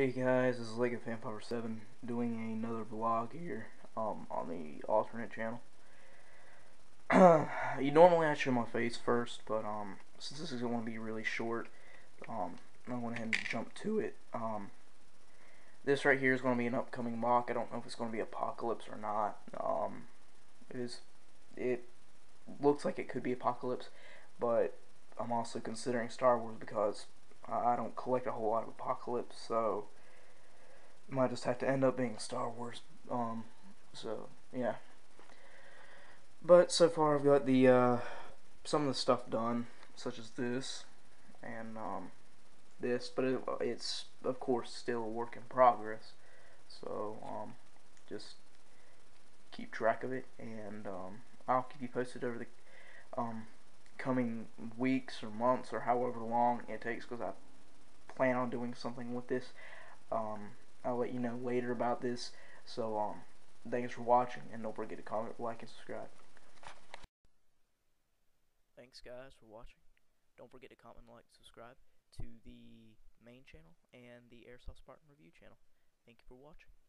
Hey guys, this is Lego Fan Power 7 doing another vlog here um, on the alternate channel. you normally I show my face first, but um, since this is going to be really short, um, I went ahead and jumped to it. Um, this right here is going to be an upcoming MOC. I don't know if it's going to be Apocalypse or not. Um, it is. It looks like it could be Apocalypse, but I'm also considering Star Wars because I don't collect a whole lot of Apocalypse, so might just have to end up being Star Wars. Um, so yeah. But so far, I've got the uh, some of the stuff done, such as this and um, this, but it, it's of course still a work in progress. So um, just keep track of it, and um, I'll keep you posted over the um, coming weeks or months or however long it takes because I plan on doing something with this. Um, I'll let you know later about this. So, um, thanks for watching, and don't forget to comment, like, and subscribe. Thanks, guys, for watching. Don't forget to comment, like, subscribe to the main channel and the Airsoft Spartan Review channel. Thank you for watching.